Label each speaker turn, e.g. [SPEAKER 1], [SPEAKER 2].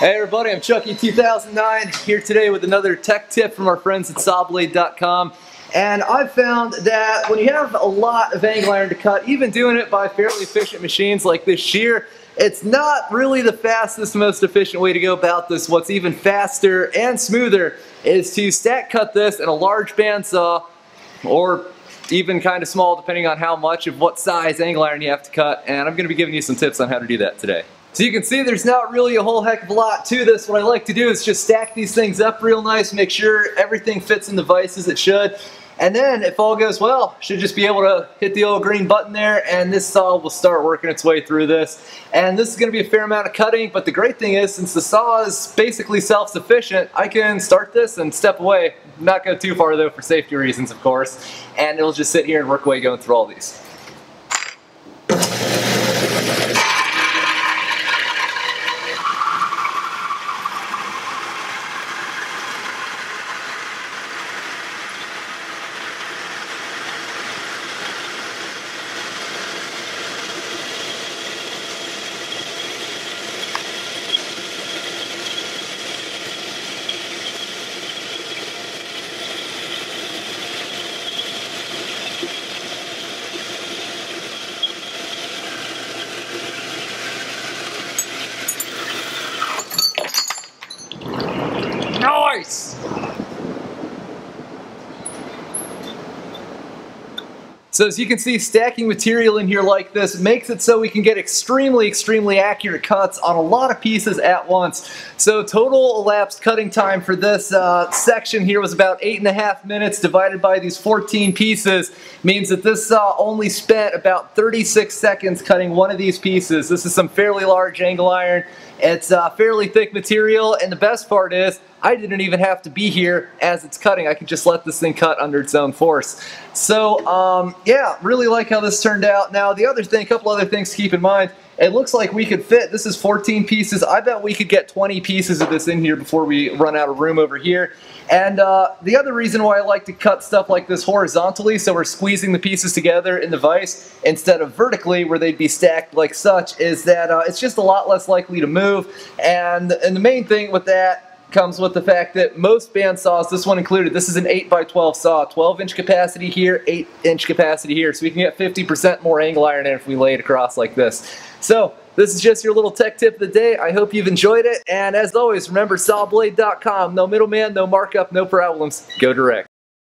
[SPEAKER 1] Hey everybody, I'm Chuckee2009 here today with another tech tip from our friends at sawblade.com. And I've found that when you have a lot of angle iron to cut, even doing it by fairly efficient machines like this shear, it's not really the fastest, most efficient way to go about this. What's even faster and smoother is to stack cut this in a large bandsaw or even kind of small depending on how much of what size angle iron you have to cut. And I'm going to be giving you some tips on how to do that today. So you can see there's not really a whole heck of a lot to this. What I like to do is just stack these things up real nice, make sure everything fits in the vise as it should. And then, if all goes well, should just be able to hit the old green button there and this saw will start working its way through this. And this is going to be a fair amount of cutting, but the great thing is, since the saw is basically self-sufficient, I can start this and step away. Not go too far though for safety reasons, of course. And it'll just sit here and work away going through all these. Nice! So as you can see, stacking material in here like this makes it so we can get extremely, extremely accurate cuts on a lot of pieces at once. So total elapsed cutting time for this uh, section here was about eight and a half minutes divided by these 14 pieces means that this saw only spent about 36 seconds cutting one of these pieces. This is some fairly large angle iron. It's uh, fairly thick material and the best part is I didn't even have to be here as it's cutting. I could just let this thing cut under its own force. So um, yeah, really like how this turned out. Now the other thing, a couple other things to keep in mind. It looks like we could fit, this is 14 pieces. I bet we could get 20 pieces of this in here before we run out of room over here. And uh, the other reason why I like to cut stuff like this horizontally, so we're squeezing the pieces together in the vise instead of vertically where they'd be stacked like such, is that uh, it's just a lot less likely to move. And, and the main thing with that comes with the fact that most band saws, this one included, this is an 8 by 12 saw, 12 inch capacity here, 8 inch capacity here, so we can get 50% more angle iron in if we lay it across like this. So this is just your little tech tip of the day. I hope you've enjoyed it, and as always, remember sawblade.com, no middleman, no markup, no problems, go direct.